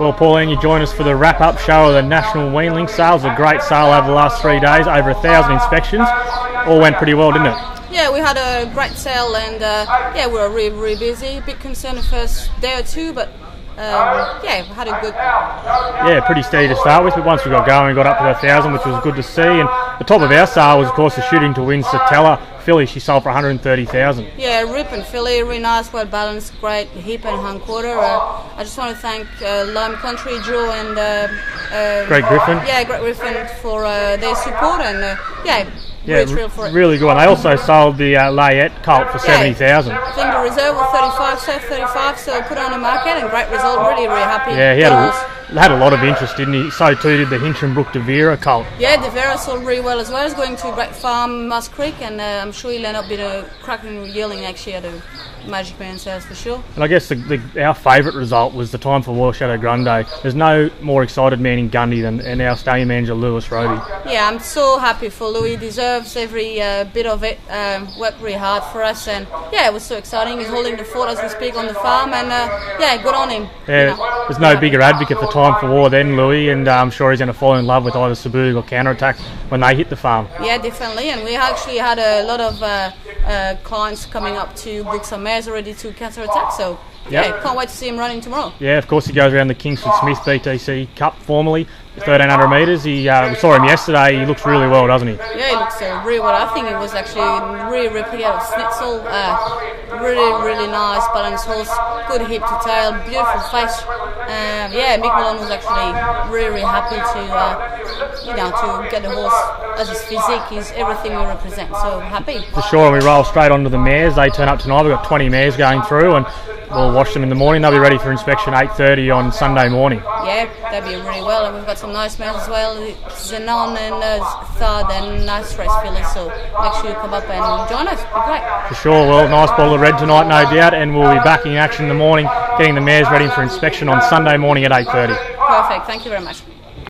Well, Pauline, you join us for the wrap-up show of the National Weanling Sales. A great sale over the last three days, over a thousand inspections. All went pretty well, didn't it? Yeah, we had a great sale and uh, yeah, we were really, really busy. A bit concerned the first day or two, but um, yeah, we had a good. Yeah, pretty steady to start with, but once we got going, we got up to a thousand, which was good to see. And the top of our sale was, of course, the shooting to win Satella filly. She sold for 130,000. Yeah, rip and filly, really nice, well balanced, great hip and hind quarter. Uh, I just want to thank uh, Lime Country, Joe, and uh, uh, Great Griffin. Yeah, Great Griffin for uh, their support and uh, yeah, Yeah, great for it. really good one. They also sold the uh, Layette colt for Yeah. 70,000. I think the reserve was 35, so 35, so put on the market and great result. Really, really happy. Yeah, he had a, had a lot of interest, didn't he? So too did the Hinchinbrook De Vera colt. Yeah, De Vera sold really well as well. He's going to Great Farm, Musk Creek, and uh, I'm sure he'll end up being a cracking yearling next year to Magic Millions sales for sure. And I guess the, the, our favourite result was the time for Royal Shadow Grande. There's no more excited man in Gundy than and our stallion manager Lewis Roby. Yeah, I'm so happy for Louis. He deserves every uh, bit of it. Um, worked really hard for us, and yeah, it was so exciting. He's holding the fort as we speak on the farm, and uh, yeah, good on him. you Yeah, know. there's no bigger advocate for time for war than Louis, and uh, I'm sure he's going to fall in love with either Sabug or counterattack when they hit the farm. Yeah, definitely. And we actually had a lot of uh, uh, clients coming up to book some mares already to counter attack. So yeah, Yep. can't wait to see him running tomorrow. Yeah, of course he goes around the Kingsford Smith BTC Cup formally, 1300 metres. He uh, we saw him yesterday. He looks really well, doesn't he? Yeah, he looks uh, really well. I think it was actually really replica of Snitzel. Uh, really, really nice balanced horse. Good hip to tail, beautiful face. Um, yeah, Mick Malone was actually really, really happy to, uh, you know, to get a horse as his physique is everything we represent. So happy. For sure, and we roll straight onto the mares. They turn up tonight. We've got 20 mares going through, and we'll wash them in the morning. They'll be ready for inspection 8:30 on Sunday morning. Yeah, that'd be really well. And we've got some nice mares as well. Zenon and uh, Thad and nice race fillies. So make sure you come up and join us. Be great. For sure, well, nice bottle of red tonight, no doubt, and we'll be back in action in the morning, getting the mares ready for inspection on Sunday morning at 8:30. Perfect. Thank you very much.